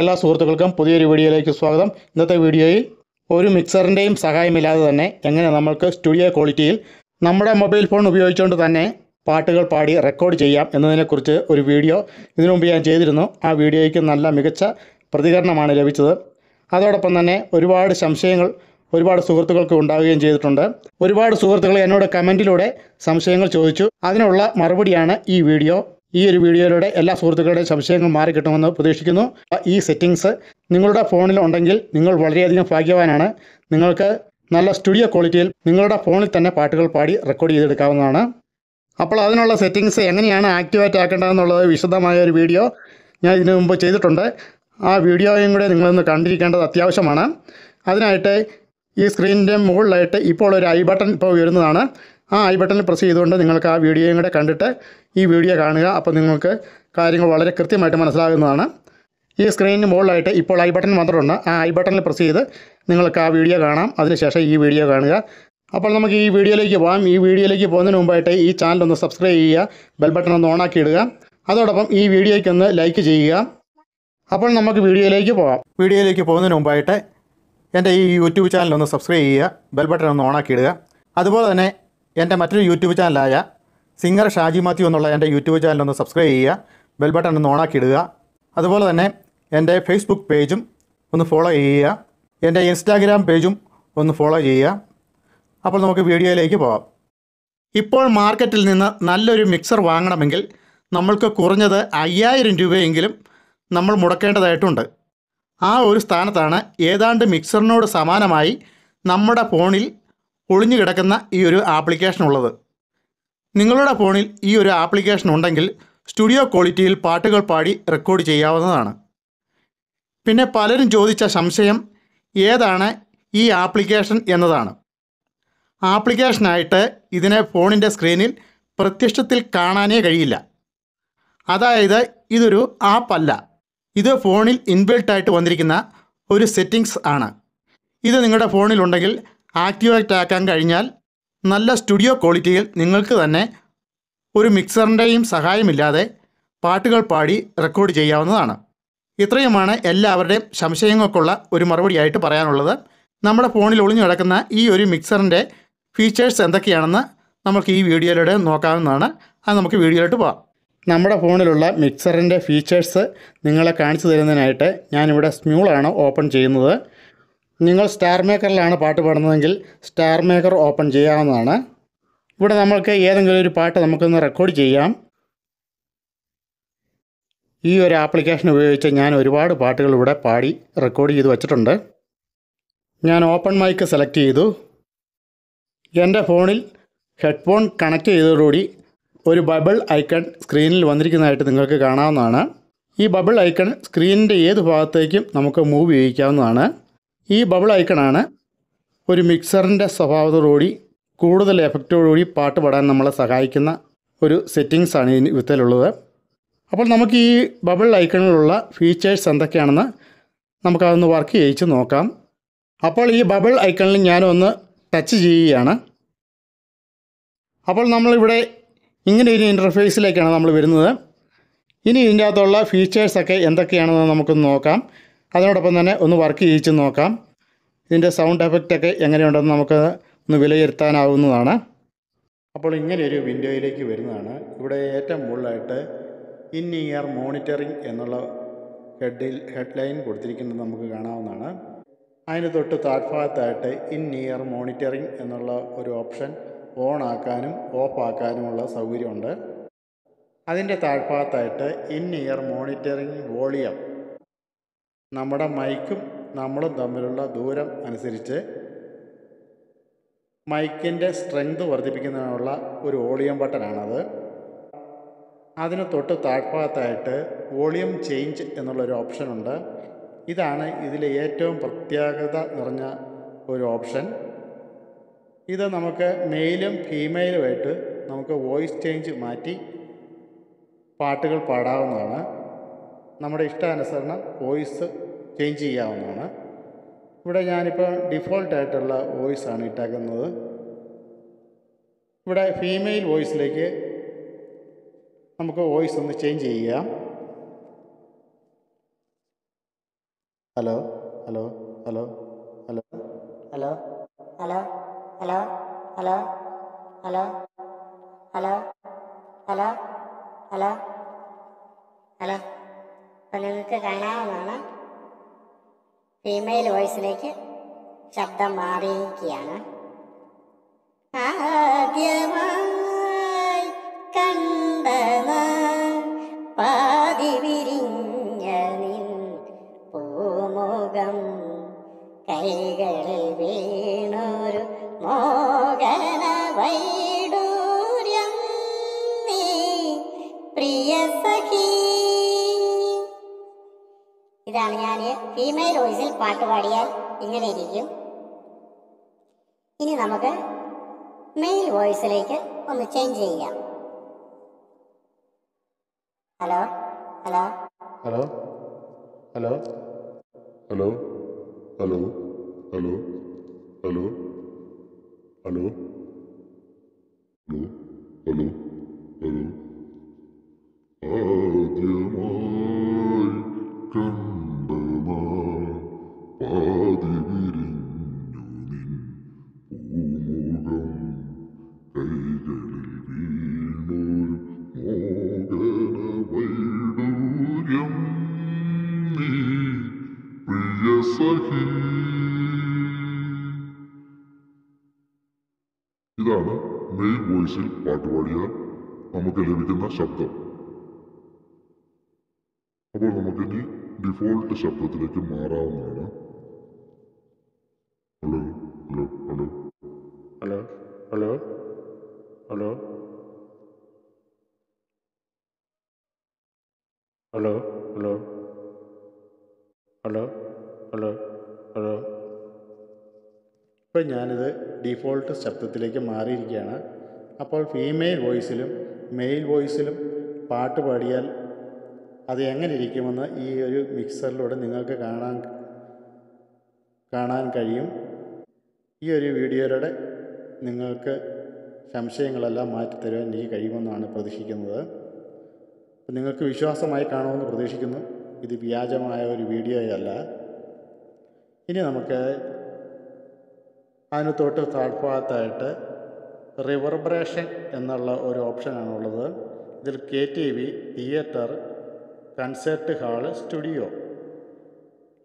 എല്ലാ സുഹൃത്തുക്കൾക്കും പുതിയൊരു വീഡിയോയിലേക്ക് സ്വാഗതം. ഇന്നത്തെ വീഡിയോയിൽ ഒരു മിക്സറിന്റെയും സഹായമില്ലാതെ തന്നെ എങ്ങനെ നമ്മൾക്ക് സ്റ്റുഡിയോ ക്വാളിറ്റിയിൽ നമ്മുടെ മൊബൈൽ ഫോൺ ഉപയോഗിച്ചുകൊണ്ട് തന്നെ പാട്ടുകൾ പാടി റെക്കോർഡ് ചെയ്യാം എന്നതിനെക്കുറിച്ച് ഒരു വീഡിയോ ഇതിനുമുമ്പ് ഞാൻ ചെയ്തിരുന്നു. ആ വീഡിയോയ്ക്ക് നല്ല മികച്ച പ്രതികരണമാണ് ലഭിച്ചത്. അതോടൊപ്പം തന്നെ ഒരുപാട് സംശയങ്ങൾ ഒരുപാട് സുഹൃത്തുക്കൾക്ക് ഉണ്ടാവുകയും ചെയ്തിട്ടുണ്ട്. ഒരുപാട് സുഹൃത്തുക്കൾ എന്നോട് കമന്റിലൂടെ സംശയങ്ങൾ ചോദിച്ചു. അതിനുള്ള മറുപടിയാണ് ഈ വീഡിയോ. ഈ ഒരു വീഡിയോയിലൂടെ എല്ലാ സുഹൃത്തുക്കളുടെയും സംശയങ്ങൾ മാറിക്കിട്ടുമെന്ന് പ്രതീക്ഷിക്കുന്നു. ഈ സെറ്റിങ്സ് നിങ്ങളുടെ ഫോണിൽ ഉണ്ടെങ്കിൽ നിങ്ങൾ വളരെയധികം ഭാഗ്യവാനാണ്. നിങ്ങൾക്ക് നല്ല സ്റ്റുഡിയോ ക്വാളിറ്റിയിൽ നിങ്ങളുടെ ഫോണിൽ തന്നെ പാട്ടുകൾ പാടി റെക്കോർഡ് ചെയ്തെടുക്കാവുന്നതാണ്. അപ്പോൾ അതിനുള്ള സെറ്റിങ്സ് എങ്ങനെയാണ് ആക്ടിവേറ്റ് ആക്കേണ്ടതെന്നുള്ളത് വിശദമായ ഒരു വീഡിയോ ഞാൻ ഇതിനു മുമ്പ് ചെയ്തിട്ടുണ്ട്. ആ വീഡിയോയും കൂടെ നിങ്ങളൊന്ന് കണ്ടിരിക്കേണ്ടത് അത്യാവശ്യമാണ്. അതിനായിട്ട് ഈ സ്ക്രീനിന്റെ മുകളിലായിട്ട് ഇപ്പോൾ ഒരു ഐ ബട്ടൺ ഇപ്പോൾ വരുന്നതാണ്. ആ ഐ ബട്ടണിൽ പ്രസ് ചെയ്തുകൊണ്ട് നിങ്ങൾക്ക് ആ വീഡിയോയും കൂടെ കണ്ടിട്ട് ഈ വീഡിയോ കാണുക. അപ്പോൾ നിങ്ങൾക്ക് കാര്യങ്ങൾ വളരെ കൃത്യമായിട്ട് മനസ്സിലാകുന്നതാണ്. ഈ സ്ക്രീനിന് മുകളിലായിട്ട് ഇപ്പോൾ ഐ ബട്ടൺ മാത്രമുണ്ട്. ആ ഐ ബട്ടണിൽ പ്രസ് ചെയ്ത് നിങ്ങൾക്ക് ആ വീഡിയോ കാണാം. അതിനുശേഷം ഈ വീഡിയോ കാണുക. അപ്പോൾ നമുക്ക് ഈ വീഡിയോയിലേക്ക് പോകാം ഈ വീഡിയോയിലേക്ക് പോകുന്നതിന് മുമ്പായിട്ട് ഈ ചാനൽ ഒന്ന് സബ്സ്ക്രൈബ് ചെയ്യുക. ബെൽ ബട്ടൺ ഒന്ന് ഓണാക്കി ഇടുക. അതോടൊപ്പം ഈ വീഡിയോയ്ക്ക് ഒന്ന് ലൈക്ക് ചെയ്യുക. അപ്പോൾ നമുക്ക് വീഡിയോയിലേക്ക് പോകാം വീഡിയോയിലേക്ക് പോകുന്നതിന് മുമ്പായിട്ട് എന്റെ ഈ യൂട്യൂബ് ചാനൽ ഒന്ന് സബ്സ്ക്രൈബ് ചെയ്യുക. ബെൽ ബട്ടൺ ഒന്ന് ഓണാക്കി ഇടുക. അതുപോലെ തന്നെ എന്റെ മറ്റൊരു യൂട്യൂബ് ചാനലായ സിംഗർ ഷാജി മാത്യു എന്നുള്ള എന്റെ യൂട്യൂബ് ചാനൽ ഒന്ന് സബ്സ്ക്രൈബ് ചെയ്യുക ബെൽ ബട്ടൺ ഒന്ന് ഓണാക്കി ഇടുക അതുപോലെ തന്നെ എന്റെ ഫേസ്ബുക്ക് പേജും ഒന്ന് ഫോളോ ചെയ്യുക. എന്റെ ഇൻസ്റ്റാഗ്രാം പേജും ഒന്ന് ഫോളോ ചെയ്യുക. അപ്പോൾ നമുക്ക് വീഡിയോയിലേക്ക് പോകാം. ഇപ്പോൾ മാർക്കറ്റിൽ നിന്ന് നല്ലൊരു മിക്സർ വാങ്ങണമെങ്കിൽ നമ്മൾക്ക് കുറഞ്ഞത് അയ്യായിരം രൂപയെങ്കിലും നമ്മൾ മുടക്കേണ്ടതായിട്ടുണ്ട്. ആ ഒരു സ്ഥാനത്താണ് ഏതാണ്ട് മിക്സറിനോട് സമാനമായി നമ്മുടെ ഫോണിൽ ഒളിഞ്ഞു കിടക്കുന്ന ഈ ഒരു ആപ്ലിക്കേഷൻ ഉള്ളത്. നിങ്ങളുടെ ഫോണിൽ ഈ ഒരു ആപ്ലിക്കേഷൻ ഉണ്ടെങ്കിൽ സ്റ്റുഡിയോ ക്വാളിറ്റിയിൽ പാട്ടുകൾ പാടി റെക്കോർഡ് ചെയ്യാവുന്നതാണ്. പിന്നെ പലരും ചോദിച്ച സംശയം ഏതാണ് ഈ ആപ്ലിക്കേഷൻ എന്നതാണ്. ആപ്ലിക്കേഷനായിട്ട് ഇതിനെ ഫോണിന്റെ സ്ക്രീനിൽ പ്രത്യക്ഷത്തിൽ കാണാനേ കഴിയില്ല. അതായത് ഇതൊരു ആപ്പല്ല. ഇത് ഫോണിൽ ഇൻബിൽട്ടായിട്ട് വന്നിരിക്കുന്ന ഒരു സെറ്റിങ്സ് ആണ്. ഇത് നിങ്ങളുടെ ഫോണിലുണ്ടെങ്കിൽ ആക്ടിവേറ്റ് ആക്കാൻ കഴിഞ്ഞാൽ നല്ല സ്റ്റുഡിയോ ക്വാളിറ്റിയിൽ നിങ്ങൾക്ക് തന്നെ ഒരു മിക്സറിന്റെയും സഹായമില്ലാതെ പാട്ടുകൾ പാടി റെക്കോർഡ് ചെയ്യാവുന്നതാണ്. ഇത്രയുമാണ് എല്ലാവരുടെയും സംശയങ്ങൾക്കുള്ള ഒരു മറുപടിയായിട്ട് പറയാനുള്ളത്. നമ്മുടെ ഫോണിൽ ഒളിഞ്ഞു കിടക്കുന്ന ഈ ഒരു മിക്സറിന്റെ ഫീച്ചേഴ്സ് എന്തൊക്കെയാണെന്ന് നമുക്ക് ഈ വീഡിയോയിലൂടെ നോക്കാവുന്നതാണ്. അത് നമുക്ക് വീഡിയോയിലോട്ട് പോകാം നമ്മുടെ ഫോണിലുള്ള മിക്സറിന്റെ ഫീച്ചേഴ്സ് നിങ്ങളെ കാണിച്ചു തരുന്നതിനായിട്ട് ഞാനിവിടെ സ്മ്യൂളാണ് ഓപ്പൺ ചെയ്യുന്നത്. നിങ്ങൾ സ്റ്റാർ മേക്കറിലാണ് പാട്ട് പാടുന്നതെങ്കിൽ സ്റ്റാർ മേക്കർ ഓപ്പൺ ചെയ്യാവുന്നതാണ്. ഇവിടെ നമ്മൾക്ക് ഏതെങ്കിലും ഒരു പാട്ട് നമുക്കൊന്ന് റെക്കോർഡ് ചെയ്യാം. ഈ ഒരു ആപ്ലിക്കേഷൻ ഉപയോഗിച്ച് ഞാൻ ഒരുപാട് പാട്ടുകൾ ഇവിടെ പാടി റെക്കോർഡ് ചെയ്ത് വച്ചിട്ടുണ്ട്. ഞാൻ ഓപ്പൺ മൈക്ക് സെലക്ട് ചെയ്തു. എന്റെ ഫോണിൽ ഹെഡ്ഫോൺ കണക്ട് ചെയ്തതോടുകൂടി ഒരു ബബിൾ ഐക്കൺ സ്ക്രീനിൽ വന്നിരിക്കുന്നതായിട്ട് നിങ്ങൾക്ക് കാണാവുന്നതാണ്. ഈ ബബിൾ ഐക്കൺ സ്ക്രീനിന്റെ ഏത് ഭാഗത്തേക്കും നമുക്ക് മൂവ് ചെയ്യിക്കാവുന്നതാണ്. ഈ ബബിൾ ഐക്കണാണ് ഒരു മിക്സറിന്റെ സ്വഭാവത്തോടുകൂടി കൂടുതൽ എഫക്റ്റോടുകൂടി പാട്ട് പാടാൻ നമ്മളെ സഹായിക്കുന്ന ഒരു സെറ്റിങ്സ് ആണ് വിത്തലുള്ളത് അപ്പോൾ നമുക്ക് ഈ ബബിൾ ഐക്കണിലുള്ള ഫീച്ചേഴ്സ് എന്തൊക്കെയാണെന്ന് നമുക്കതൊന്ന് വർക്ക് ചെയ്യിച്ച് നോക്കാം. അപ്പോൾ ഈ ബബിൾ ഐക്കണിൽ ഞാനൊന്ന് ടച്ച് ചെയ്യുകയാണ്. അപ്പോൾ നമ്മളിവിടെ ഇങ്ങനെ ഒരു ഇന്റർഫേസിലേക്കാണ് നമ്മൾ വരുന്നത്. ഇനി ഇതിന്റെ അകത്തുള്ള ഫീച്ചേഴ്സൊക്കെ എന്തൊക്കെയാണെന്ന് നമുക്കൊന്ന് നോക്കാം. അതിനോടൊപ്പം തന്നെ ഒന്ന് വർക്ക് ചെയ്യിച്ച് നോക്കാം. ഇതിന്റെ സൗണ്ട് എഫക്റ്റൊക്കെ എങ്ങനെയുണ്ടെന്ന് നമുക്ക് ഒന്ന് വിലയിരുത്താനാവുന്നതാണ്. അപ്പോൾ ഇങ്ങനെയൊരു വിൻഡോയിലേക്ക് വരുന്നതാണ്. ഇവിടെ ഏറ്റവും മുകളിലായിട്ട് ഇൻ ഇയർ മോണിറ്ററിംഗ് എന്നുള്ള ഹെഡിൽ ഹെഡ്ലൈൻ കൊടുത്തിരിക്കുന്നത് നമുക്ക് കാണാവുന്നതാണ്. അതിന് തൊട്ട് താഴ്ഭാഗത്തായിട്ട് ഇൻ ഇയർ മോണിറ്ററിംഗ് എന്നുള്ള ഒരു ഓപ്ഷൻ ഓൺ ആക്കാനും ഓഫ് ആക്കാനുമുള്ള സൗകര്യമുണ്ട്. അതിന്റെ താഴ്ഭാഗത്തായിട്ട് ഇൻ ഇയർ മോണിറ്ററിംഗ് വോളിയം നമ്മുടെ മൈക്കും നമ്മളും തമ്മിലുള്ള ദൂരം അനുസരിച്ച് മൈക്കിന്റെ സ്ട്രെങ്ത് വർദ്ധിപ്പിക്കുന്നതിനുള്ള ഒരു വോളിയം ബട്ടനാണത് അതിന് തൊട്ട് താഴ്ഭാഗത്തായിട്ട് വോളിയം ചേഞ്ച് എന്നുള്ളൊരു ഓപ്ഷനുണ്ട്. ഇതാണ് ഇതിലെ ഏറ്റവും പ്രത്യേകത നിറഞ്ഞ ഒരു ഓപ്ഷൻ. ഇത് നമുക്ക് മെയിലും ഫീമെയിലുമായിട്ട് നമുക്ക് വോയിസ് ചേഞ്ച് മാറ്റി പാട്ടുകൾ പാടാവുന്നതാണ്. നമ്മുടെ ഇഷ്ടാനുസരണം വോയിസ് ചേഞ്ച് ചെയ്യാവുന്നതാണ്. ഇവിടെ ഞാനിപ്പോൾ ഡിഫോൾട്ടായിട്ടുള്ള വോയിസാണ് ഇട്ടേക്കുന്നത്. ഇവിടെ ഫീമെയിൽ വോയിസിലേക്ക് നമുക്ക് വോയിസ് ഒന്ന് ചേഞ്ച് ചെയ്യാം. Hello hello hello hello. Hello hello hello hello hello hello hello hello hello. അപ്പം നിങ്ങൾക്ക് കാണാവുന്നതാണ് ഫീമെയിൽ വോയിസിലേക്ക് ശബ്ദം മാറിയിരിക്കുകയാണ്. ഫീമെയിൽ വോയിസിൽ പാട്ട് പാടിയാൽ ഇങ്ങനെ ഇരിക്കും ഇനി നമുക്ക് മെയിൽ വോയിസിലേക്ക് ഒന്ന് ചേഞ്ച് ചെയ്യാം hello hello hello hello hello hello hello hello hello hello hello hello ആദ്യമായി കണ്ട വോയിസിൽ പാട്ട് പാടിയാൽ നമുക്ക് ലഭിക്കുന്ന ശബ്ദം. അപ്പോൾ നമുക്കിനി ഡിഫോൾട്ട് ശബ്ദത്തിലേക്ക് മാറാവുന്നതാണ്. Hello hello hello. Hello hello hello. Hello hello. Hello hello hello. ഇപ്പം ഞാനിത് ഡിഫോൾട്ട് ശബ്ദത്തിലേക്ക് മാറിയിരിക്കുകയാണ്. അപ്പോൾ ഫീമെയിൽ വോയിസിലും മെയിൽ വോയിസിലും പാട്ട് പാടിയാൽ അത് എങ്ങനെ ഇരിക്കുമെന്ന് ഈ ഒരു മിക്സറിലൂടെ നിങ്ങൾക്ക് കാണാൻ കാണാൻ കഴിയും. ഈ ഒരു വീഡിയോയിലൂടെ നിങ്ങൾക്ക് സംശയങ്ങളെല്ലാം മാറ്റിത്തരുവാൻ എനിക്ക് കഴിയുമെന്നാണ് പ്രതീക്ഷിക്കുന്നത്. നിങ്ങൾക്ക് വിശ്വാസമായി കാണുമെന്ന് പ്രതീക്ഷിക്കുന്നു. ഇത് വ്യാജമായ ഒരു വീഡിയോയല്ല. ഇനി നമുക്ക് അതിന് തൊട്ട് താഴ്ഭാഗത്തായിട്ട് റിവർബ്രേഷൻ എന്നുള്ള ഒരു ഓപ്ഷനാണുള്ളത്. ഇതിൽ K T V theatre concert hall studio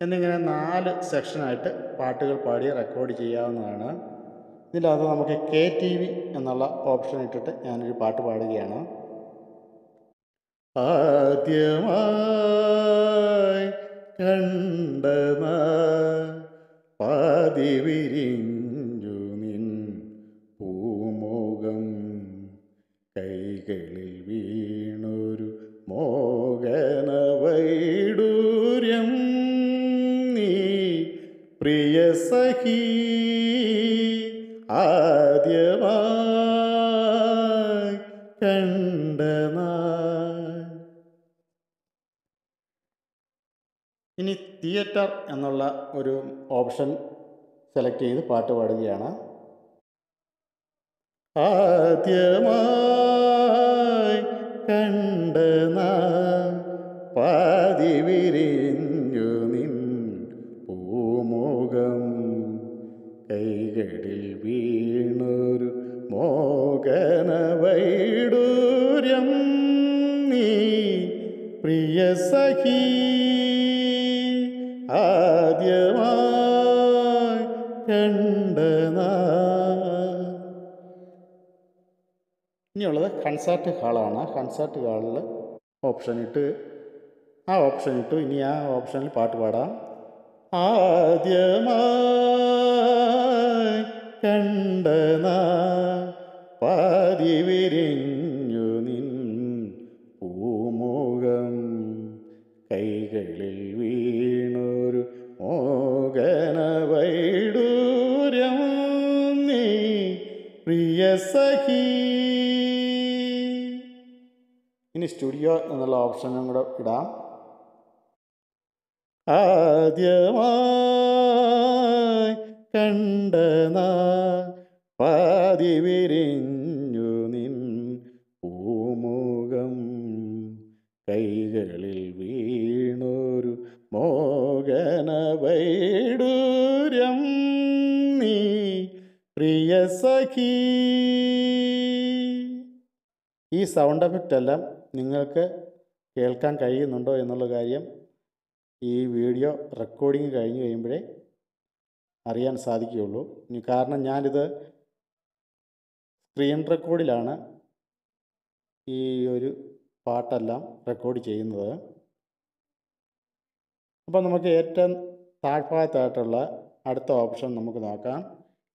എന്നിങ്ങനെ നാല് സെക്ഷനായിട്ട് പാട്ടുകൾ പാടി റെക്കോർഡ് ചെയ്യാവുന്നതാണ്. ഇതിനകത്ത് നമുക്ക് കെ ടി വി എന്നുള്ള ഓപ്ഷൻ ഇട്ടിട്ട് ഞാനൊരു പാട്ട് പാടുകയാണ്. ആദ്യമായി കണ്ട പാതി ഇനി തിയേറ്റർ എന്നുള്ള ഒരു ഓപ്ഷൻ സെലക്ട് ചെയ്ത് പാട്ട് പാടുകയാണ്. ആദ്യമായി കണ്ട പാതി വിരിഞ്ഞു നിൻ പൂമുഖം. കൈകളിൽ വീണൊരു മോകന വൈഡൂര്യം നീ പ്രിയ സഖി ആദ്യമായി കണ്ടനാ ഇനിയുള്ളത് കൺസേർട്ട് ഹാളാണ്. കൺസേർട്ട് ഹാളിൽ ഓപ്ഷൻ ഇട്ട് ആ ഓപ്ഷൻ ഇട്ടു. ഇനി ആ ഓപ്ഷനിൽ പാട്ട് പാടാം. ആദ്യമായി കണ്ടനാ പാതി വിരിഞ്ഞു നിൻ പൂമുഖം കൈകളിൽ സ്റ്റുഡിയോ എന്നുള്ള ഓപ്ഷനും കൂടെ ഇടാം. ആദ്യമായി കണ്ട പാതി വിരിഞ്ഞു നിൻ പൂമുഖം. കൈകളിൽ വീണൊരു മോകന വൈഡൂര്യം നീ പ്രിയ സഖി ഈ സൗണ്ട് എഫക്റ്റ് എല്ലാം നിങ്ങൾക്ക് കേൾക്കാൻ കഴിയുന്നുണ്ടോ എന്നുള്ള കാര്യം ഈ വീഡിയോ റെക്കോർഡിങ് കഴിഞ്ഞ് കഴിയുമ്പോഴേ അറിയാൻ സാധിക്കുകയുള്ളൂ. കാരണം ഞാനിത് സ്ക്രീൻ റെക്കോർഡിലാണ് ഈ ഒരു പാട്ടെല്ലാം റെക്കോർഡ് ചെയ്യുന്നത്. അപ്പോൾ നമുക്ക് ഏറ്റവും താഴ്ഭാഗത്തായിട്ടുള്ള അടുത്ത ഓപ്ഷൻ നമുക്ക് നോക്കാം.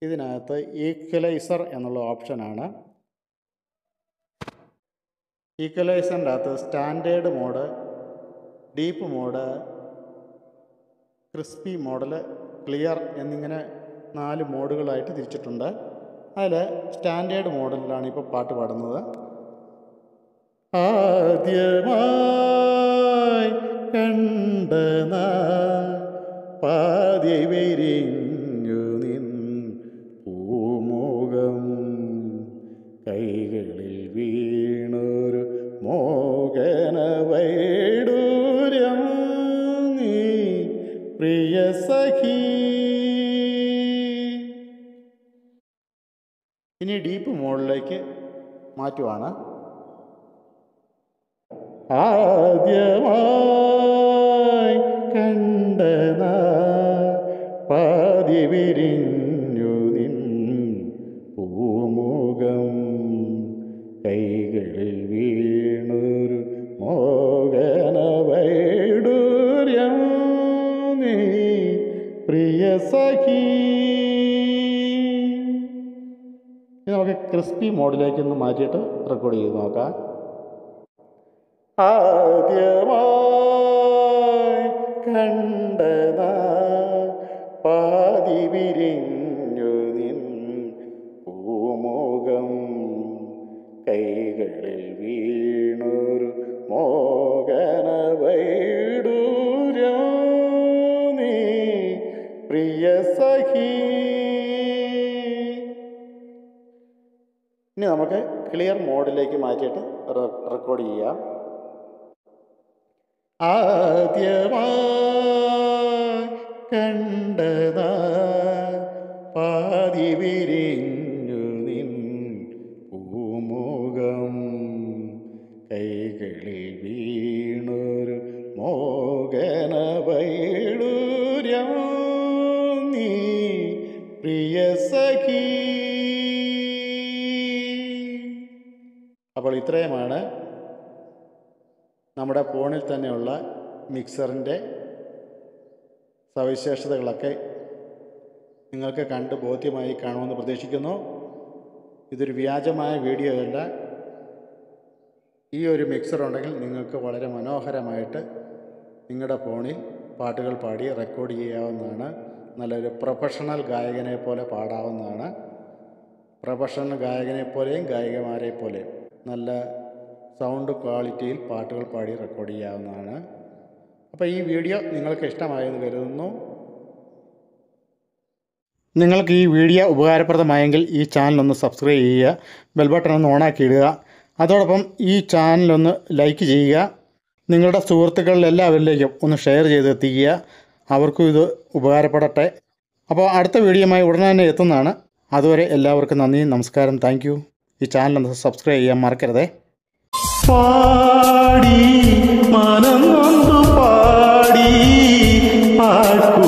ഇതിനകത്ത് ഈക്വലൈസർ എന്നുള്ള ഓപ്ഷനാണ് ഈക്വലൈസറിന്റെ അകത്ത് standard mode deep mode crispy model clear എന്നിങ്ങനെ നാല് മോഡുകളായിട്ട് തിരിച്ചിട്ടുണ്ട്. അതിൽ സ്റ്റാൻഡേർഡ് മോഡലിലാണ് ഇപ്പോൾ പാട്ട് പാടുന്നത്. ആദ്യമായി സഖി. ഇനി ഡീപ്പ് മോഡിലേക്ക് മാറ്റുവാണ്. ആദ്യമായി കണ്ട പാതി വിരിഞ്ഞു നിൻ പൂമുഖം കൈകളിൽ വീണൊരു ക്രിസ്പി മോഡിലേക്ക് ഒന്ന് മാറ്റിയിട്ട് റെക്കോർഡ് ചെയ്ത് നോക്കാം. ആദ്യമായി കണ്ടത പാതി വിരിഞ്ഞു നിൻ പൂമുഖം കൈകളിൽ ക്ലിയർ മോഡിലേക്ക് മാറ്റിയിട്ട് റെക്കോർഡ് ചെയ്യാം ആദ്യമായി കണ്ടതാ പാതി വിരിഞ്ഞു ഇത്രയുമാണ് നമ്മുടെ ഫോണിൽ തന്നെയുള്ള മിക്സറിന്റെ സവിശേഷതകളൊക്കെ നിങ്ങൾക്ക് കണ്ട് ബോധ്യമായി കാണുമെന്ന് പ്രതീക്ഷിക്കുന്നു. ഇതൊരു വ്യാജമായ വീഡിയോ അല്ല. ഈ ഒരു മിക്സർ ഉണ്ടെങ്കിൽ നിങ്ങൾക്ക് വളരെ മനോഹരമായിട്ട് നിങ്ങളുടെ ഫോണിൽ പാട്ടുകൾ പാടി റെക്കോർഡ് ചെയ്യാവുന്നതാണ്. നല്ലൊരു പ്രൊഫഷണൽ ഗായകനെ പോലെ പാടാവുന്നതാണ്. പ്രൊഫഷണൽ ഗായകനെ പോലെയും ഗായികമാരെ പോലെയും. നല്ല സൗണ്ട് ക്വാളിറ്റിയിൽ പാട്ടുകൾ പാടി റെക്കോർഡ് ചെയ്യാവുന്നതാണ്. അപ്പോൾ ഈ വീഡിയോ നിങ്ങൾക്ക് ഇഷ്ടമായെന്ന് കരുതുന്നു. നിങ്ങൾക്ക് ഈ വീഡിയോ ഉപകാരപ്രദമായെങ്കിൽ ഈ ചാനലൊന്ന് സബ്സ്ക്രൈബ് ചെയ്യുക ബെൽ ബട്ടൺ ഒന്ന് ഓണാക്കി ഇടുക അതോടൊപ്പം ഈ ചാനലൊന്ന് ലൈക്ക് ചെയ്യുക. നിങ്ങളുടെ സുഹൃത്തുക്കളിൽ എല്ലാവരിലേക്കും ഒന്ന് ഷെയർ ചെയ്തെത്തിക്കുക അവർക്കും ഇത് ഉപകാരപ്പെടട്ടെ. അപ്പോൾ അടുത്ത വീഡിയോയുമായി ഉടനെ തന്നെ എത്തുന്നതാണ്. അതുവരെ എല്ലാവർക്കും നന്ദി നമസ്കാരം. താങ്ക് ഈ ചാനൽ ഒന്ന് സബ്സ്ക്രൈബ് ചെയ്യാൻ മറക്കരുതേ. പാടി മനം പാടി പാട്ടു